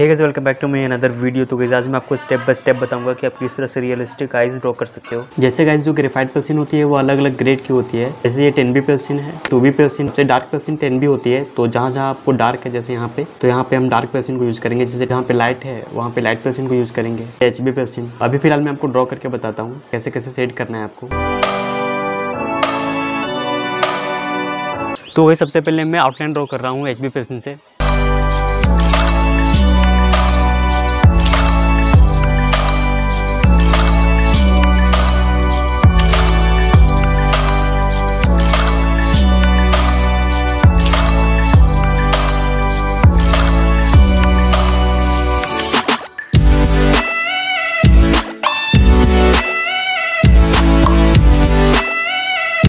Hey guys welcome back to my another video तो guys आज मैं आपको स्टेप बाय स्टेप बताऊँगा कि आप किस तरह से रियलिस्टिक आइज़ ड्रॉ कर सकते हो। जैसे गाइस जो ग्रेफाइट पेंसिल होती है, वो अलग अलग ग्रेड की होती है। जैसे ये टेन बी है टू बी पेंसिल से डार्क पेंसिल टेन बी होती है तो जहाँ जहाँ आपको डार्क है, जैसे यहाँ पे तो यहाँ पे हम डार्क पेंसिल को यूज़ करेंगे। जैसे जहाँ पे लाइट है, वहाँ पे लाइट पेंसिल को यूज़ करेंगे। एच बी पेंसिल अभी फ़िलहाल मैं आपको ड्रॉ करके बताता हूँ, कैसे कैसे सेट करना है आपको। तो वही सबसे पहले मैं आउटलाइन ड्रॉ कर रहा हूँ एच बी पेंसिल से।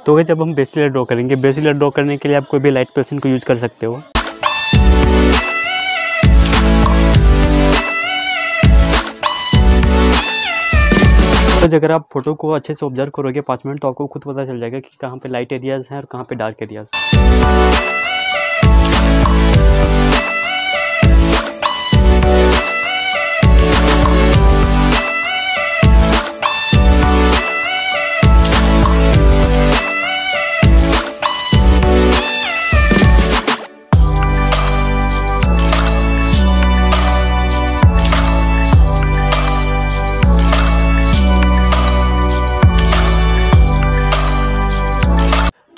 तो वह जब हम बेसिलर ड्रॉ करेंगे। बेसिलर ड्रॉ करने के लिए आप कोई भी लाइट पेंसिल को यूज़ कर सकते हो। तो अगर आप फ़ोटो को अच्छे से ऑब्ज़र्व करोगे पाँच मिनट तो आपको खुद पता चल जाएगा कि कहाँ पे लाइट एरियाज़ हैं और कहाँ पे डार्क एरियाज़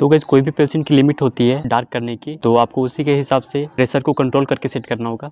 तो गैस कोई भी पेंसिल की लिमिट होती है डार्क करने की तो आपको उसी के हिसाब से प्रेशर को कंट्रोल करके सेट करना होगा।